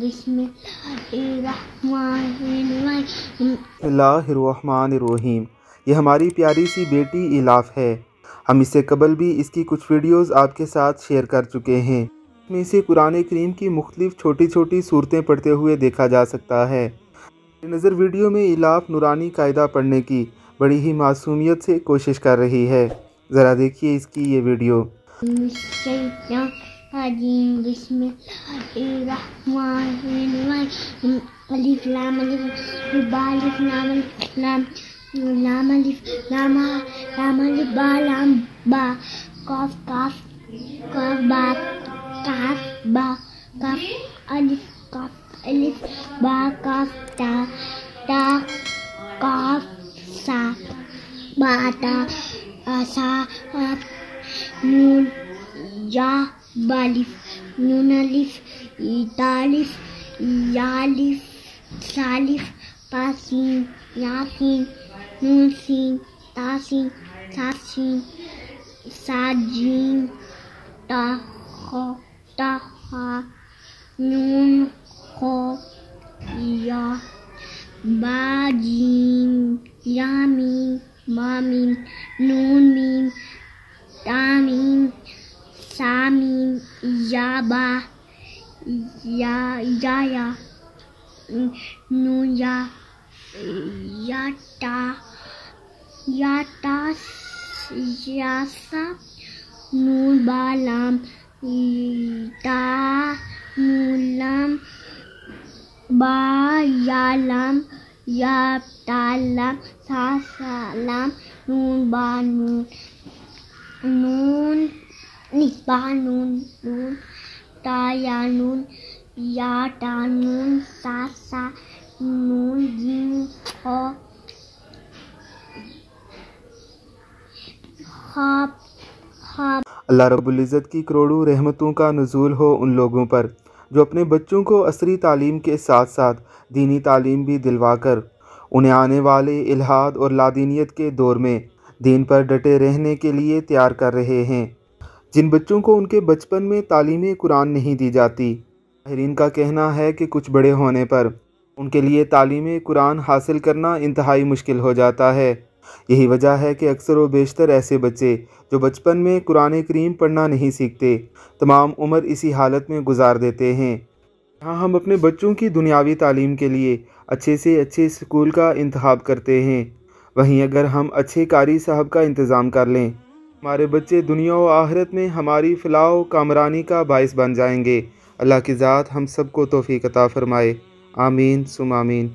बिस्मिल्लाहिर्रहमानिर्रहीम ये हमारी प्यारी सी बेटी इलाफ है। हम इससे कबल भी इसकी कुछ वीडियोस आपके साथ शेयर कर चुके हैं। इसमें इसे कुरान करीम की मुख्तलिफ़ छोटी छोटी सूरतें पढ़ते हुए देखा जा सकता है। नज़र वीडियो में इलाफ नुरानी कायदा पढ़ने की बड़ी ही मासूमियत से कोशिश कर रही है। ज़रा देखिए इसकी ये video. Bismillahirrahmanirrahim. Bismillahirrahmanirrahim. Alif lam alif ba alif lam lam lam alif lam lam alif ba lam ba kaf kaf kaf ba kaf ba kaf alif kaf alif ba kaf ta ta kaf sa ba ta sa nun Jabalif, Nunalif, Italif, Yalif, Salif, Passim, Yassim, Nunsim, Tassim, Tassim, Sadim, ta ha Nun, Ho, Ya, Badim, Yamin, Mamim, Nunmim, Tam, याबा या याया नून या याटा याटा यासा नून बालाम ता नूलाम बा यालाम या तालाम सा नून बा नून नून निबा अल्लाह रब्बुल इज़्ज़त की करोड़ों रहमतों का नज़ूल हो उन लोगों पर, जो अपने बच्चों को असरी तालीम के साथ साथ दीनी तालीम भी दिलवा कर, उन्हें आने वाले इलाहाद और लादीनियत के दौर में दीन पर डटे रहने के लिए तैयार कर रहे हैं। जिन बच्चों को उनके बचपन में तालीम कुरान नहीं दी जाती माहरीन का कहना है कि कुछ बड़े होने पर उनके लिए तालीम कुरान हासिल करना इंतहाई मुश्किल हो जाता है। यही वजह है कि अक्सर व बेशतर ऐसे बच्चे जो बचपन में कुरान करीम पढ़ना नहीं सीखते, तमाम उम्र इसी हालत में गुजार देते हैं। यहाँ हम अपने बच्चों की दुनियावी तालीम के लिए अच्छे से अच्छे स्कूल का इंतखब करते हैं, वहीं अगर हम अच्छे कारी साहब का इंतज़ाम कर लें हमारे बच्चे दुनिया व आहरत में हमारी फ़लाह कामरानी का बायस बन जाएँगे। अल्लाह की ज़ात हम सबको तोफ़ी कता फ़रमाए। आमीन, सुम आमीन।